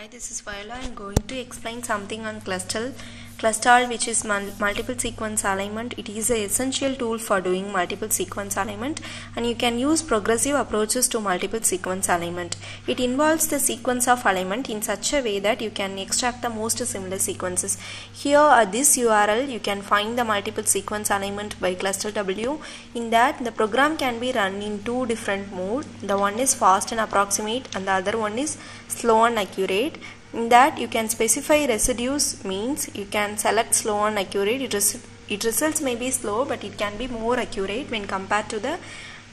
Hi, this is Viola. I'm going to explain something on Clustal. Clustal, which is multiple sequence alignment, it is an essential tool for doing multiple sequence alignment, and you can use progressive approaches to multiple sequence alignment. It involves the sequence of alignment in such a way that you can extract the most similar sequences. Here at this URL, you can find the multiple sequence alignment by Clustal W. In that, the program can be run in two different modes. The one is fast and approximate, and the other one is slow and accurate in that you can specify residues means you can select slow and accurate. It, res- it results may be slow but it can be more accurate when compared to the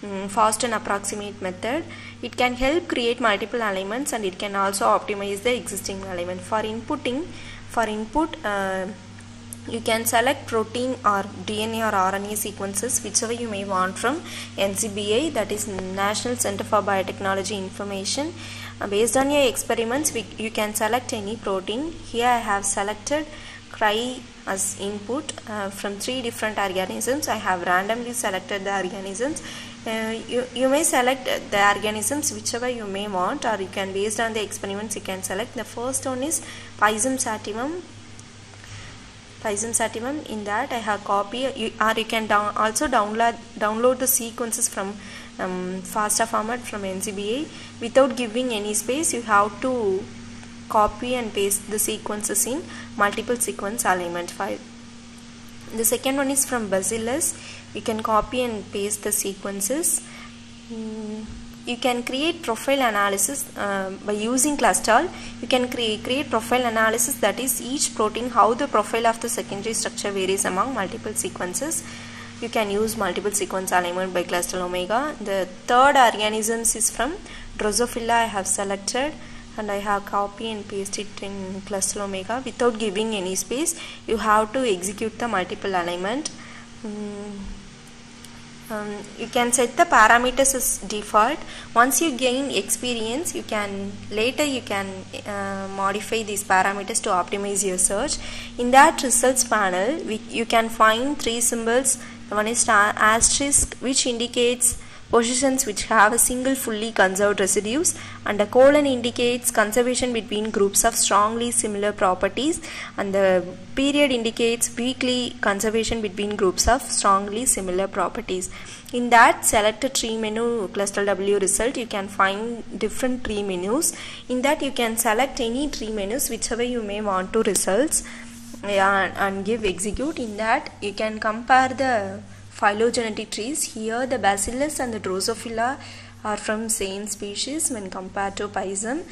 um, fast and approximate method. It can help create multiple alignments and it can also optimize the existing alignment. For inputting for input uh, you can select protein or DNA or RNA sequences whichever you may want from NCBI that is National Center for Biotechnology Information. Uh, based on your experiments we, you can select any protein. Here I have selected cry as input uh, from three different organisms. I have randomly selected the organisms. Uh, you, you may select the organisms whichever you may want or you can based on the experiments you can select. The first one is Pisum sativum Sativum in that I have copy. You, or you can down, also download download the sequences from um, FASTA format from NCBI without giving any space you have to copy and paste the sequences in multiple sequence alignment file. The second one is from Bacillus you can copy and paste the sequences. Mm you can create profile analysis uh, by using Clustal. You can create, create profile analysis that is each protein how the profile of the secondary structure varies among multiple sequences. You can use multiple sequence alignment by Clustal Omega. The third organisms is from Drosophila I have selected and I have copy and paste it in Clustal Omega without giving any space. You have to execute the multiple alignment. Mm um, you can set the parameters as default. Once you gain experience you can later you can uh, modify these parameters to optimize your search. In that results panel we, you can find three symbols. One is asterisk which indicates positions which have a single fully conserved residues and a colon indicates conservation between groups of strongly similar properties and the period indicates weakly conservation between groups of strongly similar properties. In that select tree menu Clustal W result you can find different tree menus. In that you can select any tree menus whichever you may want to results and give execute. In that you can compare the phylogenetic trees. Here the Bacillus and the Drosophila are from same species when compared to Pisum.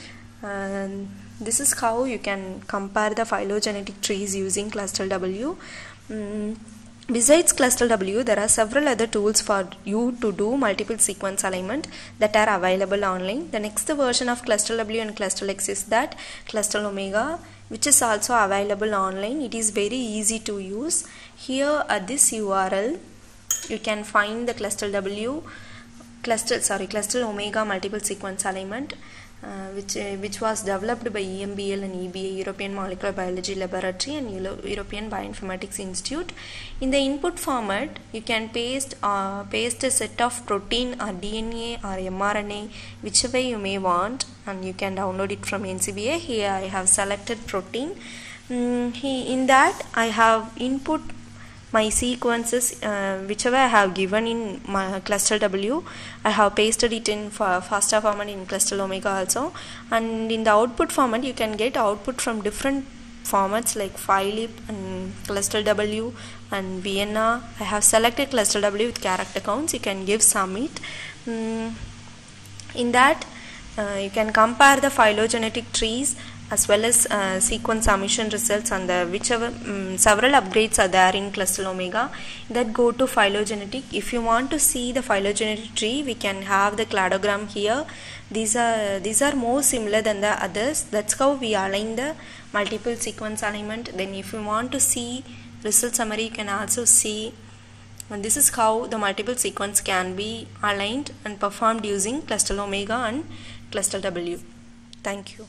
And this is how you can compare the phylogenetic trees using Clustal W. Mm. Besides Clustal W, there are several other tools for you to do multiple sequence alignment that are available online. The next version of Clustal W and Clustal X is that Clustal Omega which is also available online. It is very easy to use. Here at this URL you can find the Clustal W Clustal sorry Clustal Omega multiple sequence alignment uh, which uh, which was developed by EMBL and EBA European Molecular Biology Laboratory and Euro European Bioinformatics Institute. In the input format you can paste uh, paste a set of protein or DNA or mRNA whichever you may want and you can download it from NCBI here I have selected protein. Mm, he, in that I have input my sequences uh, whichever I have given in my Clustal W I have pasted it in FASTA format in Clustal Omega also. And in the output format you can get output from different formats like Phylip and Clustal W and Vienna. I have selected Clustal W with character counts. You can give submit mm, in that uh, you can compare the phylogenetic trees as well as uh, sequence submission results on the whichever um, several upgrades are there in Clustal Omega that go to phylogenetic. If you want to see the phylogenetic tree, we can have the cladogram here. These are these are more similar than the others. That's how we align the multiple sequence alignment. Then if you want to see result summary, you can also see. And this is how the multiple sequence can be aligned and performed using Clustal Omega and Clustal W. Thank you.